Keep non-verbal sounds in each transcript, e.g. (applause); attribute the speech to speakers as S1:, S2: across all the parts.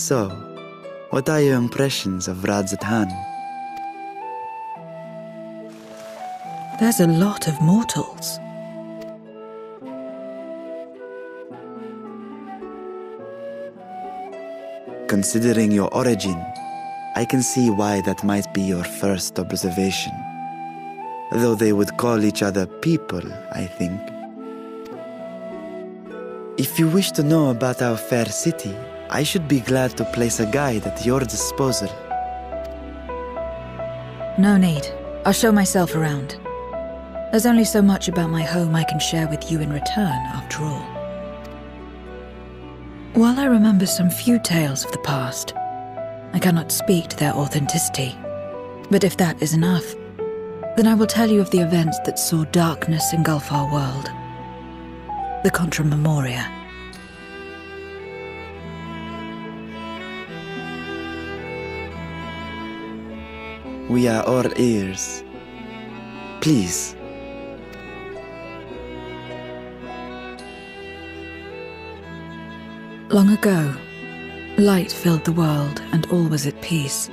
S1: So, what are your impressions of Radz-at-Han?
S2: There's a lot of mortals.
S1: Considering your origin, I can see why that might be your first observation. Though they would call each other people, I think. If you wish to know about our fair city, I should be glad to place a guide at your disposal.
S2: No need. I'll show myself around. There's only so much about my home I can share with you in return, after all. While I remember some few tales of the past, I cannot speak to their authenticity. But if that is enough, then I will tell you of the events that saw darkness engulf our world. The Contra Memoria.
S1: We are all ears. Please.
S2: Long ago, light filled the world and all was at peace.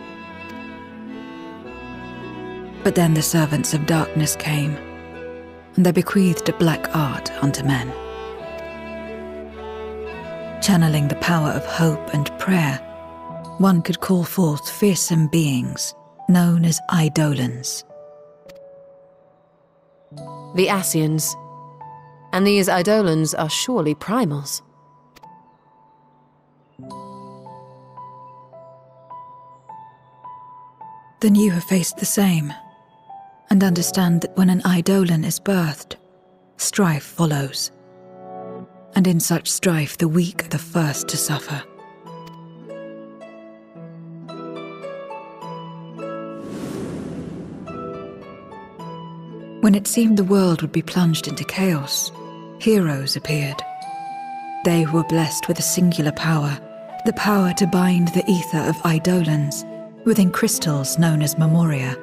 S2: But then the servants of darkness came, and they bequeathed a black art unto men. Channeling the power of hope and prayer, one could call forth fearsome beings known as Eidolons.
S3: The Asians. And these Eidolons are surely primals.
S2: Then you have faced the same, and understand that when an Eidolon is birthed, strife follows. And in such strife, the weak are the first to suffer. When it seemed the world would be plunged into chaos, heroes appeared. They were blessed with a singular power, the power to bind the ether of Eidolons within crystals known as Memoria.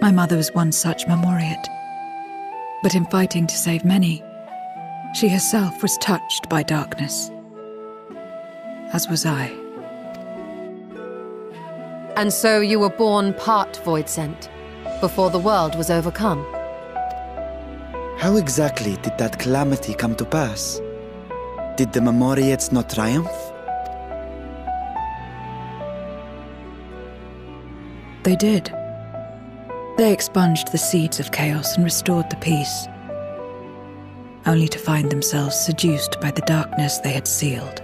S2: My mother was one such Memoriate. But in fighting to save many, she herself was touched by darkness. As was I.
S3: And so you were born part Voidsent, before the world was overcome.
S1: How exactly did that calamity come to pass? Did the Memoriates not triumph?
S2: They did. They expunged the seeds of chaos and restored the peace, only to find themselves seduced by the darkness they had sealed.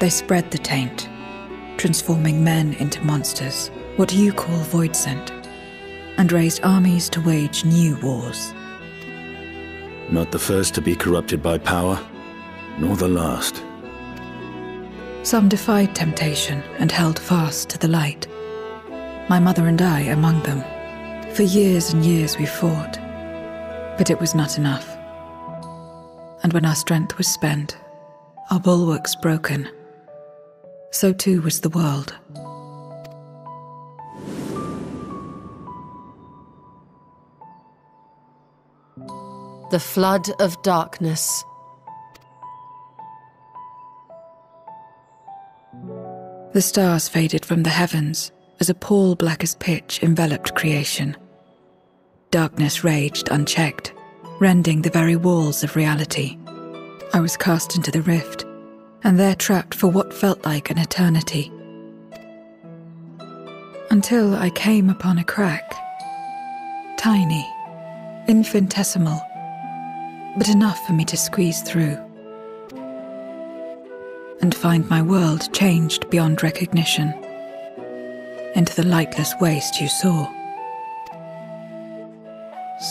S2: They spread the taint, transforming men into monsters, what you call Voidsent, and raised armies to wage new wars.
S4: Not the first to be corrupted by power, nor the last.
S2: Some defied temptation and held fast to the light. My mother and I among them. For years and years we fought, but it was not enough. And when our strength was spent, our bulwarks broken, so too was the world.
S3: The flood of darkness.
S2: The stars faded from the heavens as a pall black as pitch enveloped creation. Darkness raged unchecked, rending the very walls of reality. I was cast into the rift, and there trapped for what felt like an eternity. Until I came upon a crack. Tiny, infinitesimal, but enough for me to squeeze through. And find my world changed beyond recognition into the lightless waste you saw.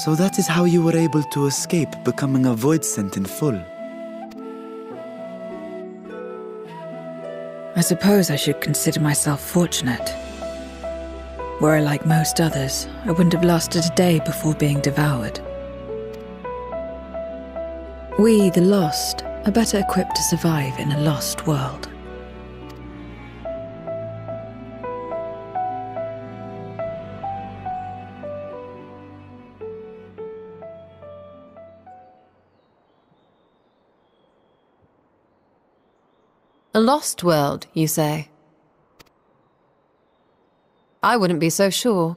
S1: So that is how you were able to escape becoming a void Voidsent in full.
S2: I suppose I should consider myself fortunate. Were I like most others, I wouldn't have lasted a day before being devoured. We, the lost, are better equipped to survive in a lost world.
S3: A lost world, you say? I wouldn't be so sure.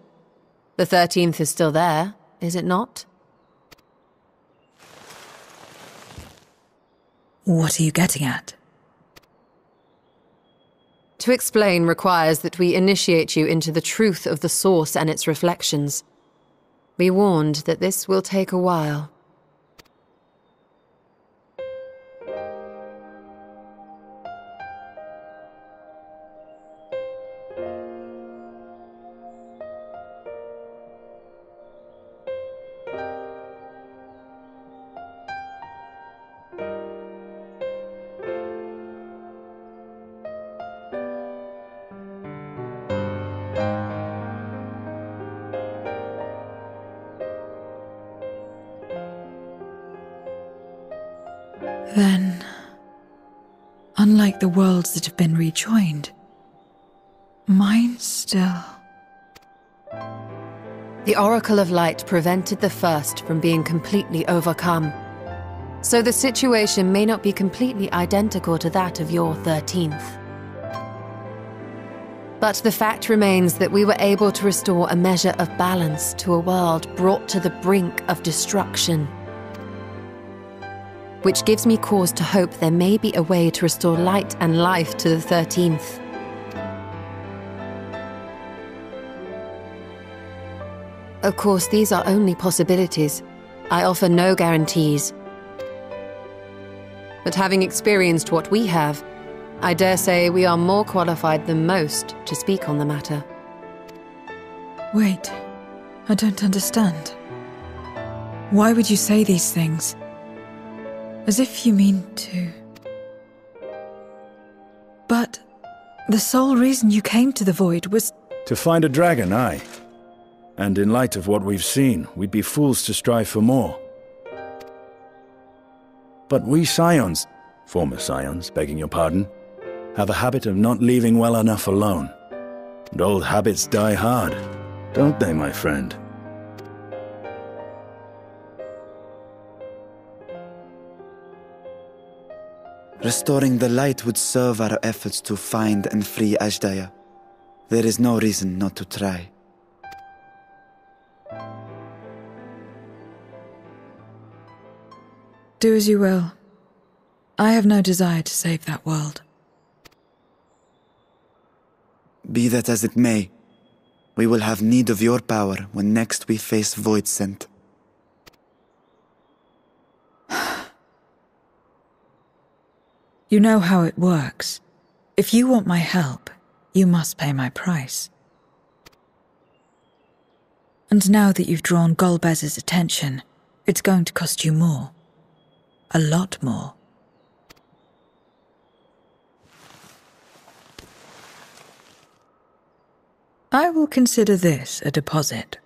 S3: The 13th is still there, is it not?
S2: What are you getting at?
S3: To explain requires that we initiate you into the truth of the source and its reflections. Be warned that this will take a while.
S2: Unlike the worlds that have been rejoined, mine still.
S3: The Oracle of Light prevented the first from being completely overcome. So the situation may not be completely identical to that of your 13th. But the fact remains that we were able to restore a measure of balance to a world brought to the brink of destruction which gives me cause to hope there may be a way to restore light and life to the 13th. Of course, these are only possibilities. I offer no guarantees. But having experienced what we have, I dare say we are more qualified than most to speak on the matter.
S2: Wait, I don't understand. Why would you say these things? As if you mean to. But the sole reason you came to the Void was.
S4: To find a dragon, aye. And in light of what we've seen, we'd be fools to strive for more. But we Scions, former Scions, begging your pardon, have a habit of not leaving well enough alone. And old habits die hard, don't they, my friend?
S1: Restoring the light would serve our efforts to find and free Azdaja. There is no reason not to try.
S2: Do as you will. I have no desire to save that world.
S1: Be that as it may, we will have need of your power when next we face Voidsent.
S2: You know how it works. If you want my help, you must pay my price. And now that you've drawn Golbez's attention, it's going to cost you more. A lot more. I will consider this a deposit.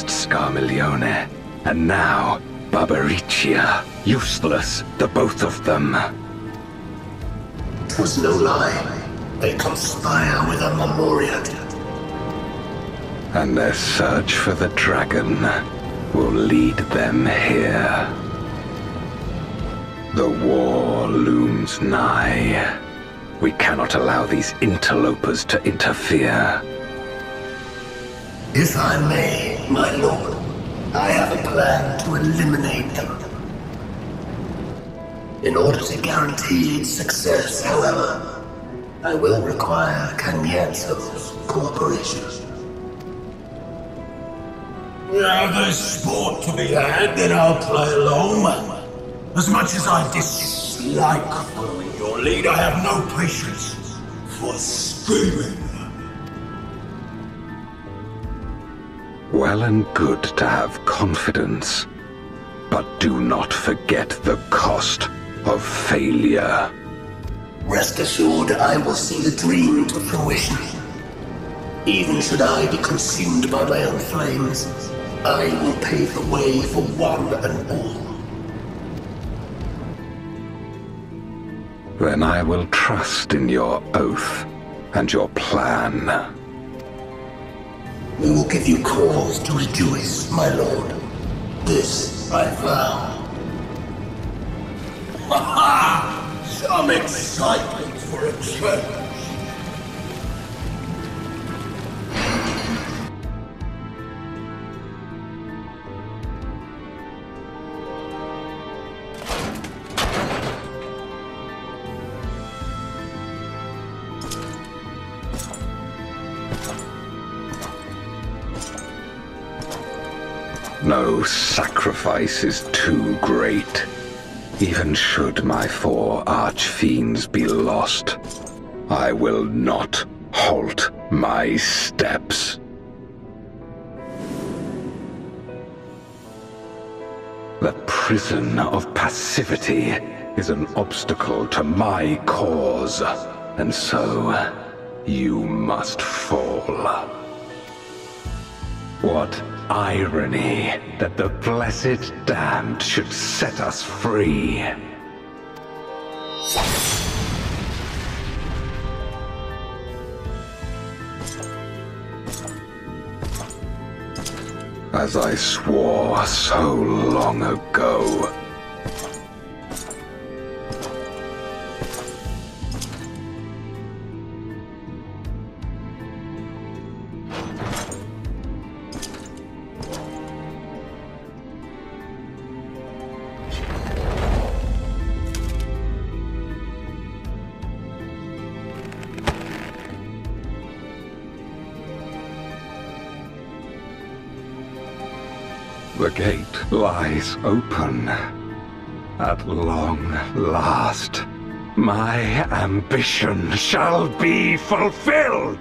S5: First, Scarmiglione. And now, Barbariccia. Useless, the both of them.
S6: Twas no lie. They conspire with a Memoriate.
S5: And their search for the dragon will lead them here. The war looms nigh. We cannot allow these interlopers to interfere.
S6: If I may, my lord, I have a plan to eliminate them. In order to guarantee its success, however, I will require Cagnazzo's cooperation.
S7: Now there's sport to be had, then I'll play along. As much as I dislike following your lead, I have no patience for screaming.
S5: Well and good to have confidence, but do not forget the cost of failure.
S6: Rest assured, I will see the dream to fruition. Even should I be consumed by my own flames, I will pave the way for one and all.
S5: Then I will trust in your oath and your plan.
S6: We will give you cause to rejoice, my lord. This I vow. (laughs)
S7: Ha ha! Some excitement for a change.
S5: Sacrifice is too great. Even should my four archfiends be lost, I will not halt my steps. The prison of passivity is an obstacle to my cause, and so you must fall. What irony that the blessed damned should set us free. As I swore so long ago. The gate lies open. At long last, my ambition shall be fulfilled!